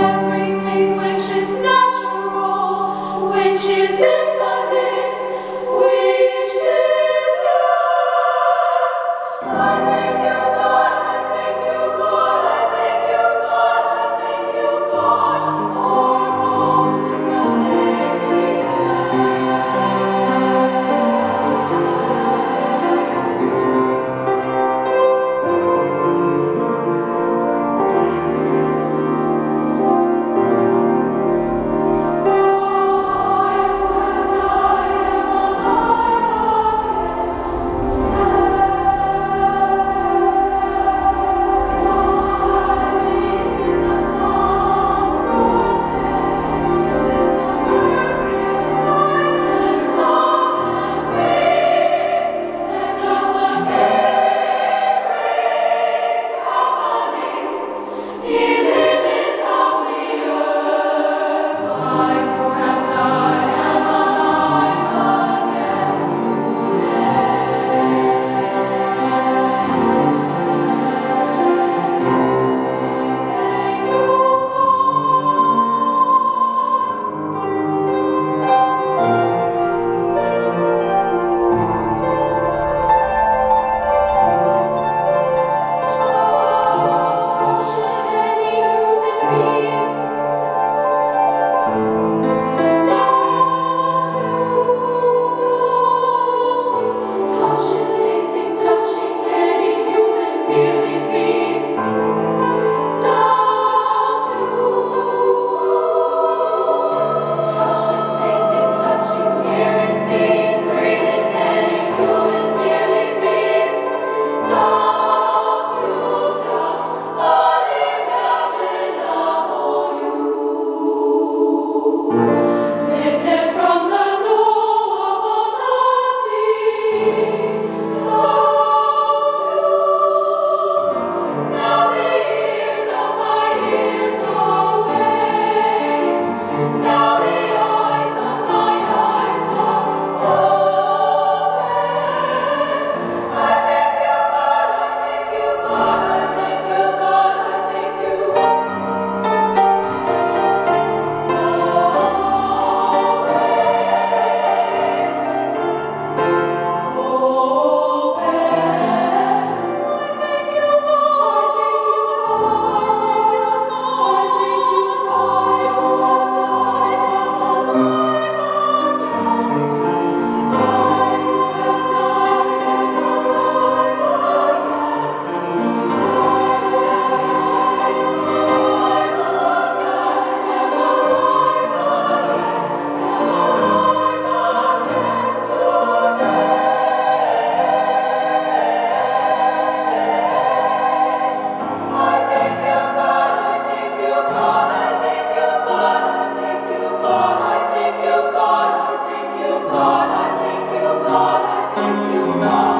everything which is natural, which is infinite. Lord.